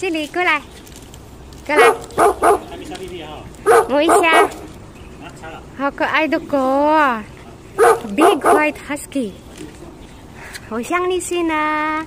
这里过来，过来，摸一下，好可爱的狗啊，Big White Husky，好像你是呢。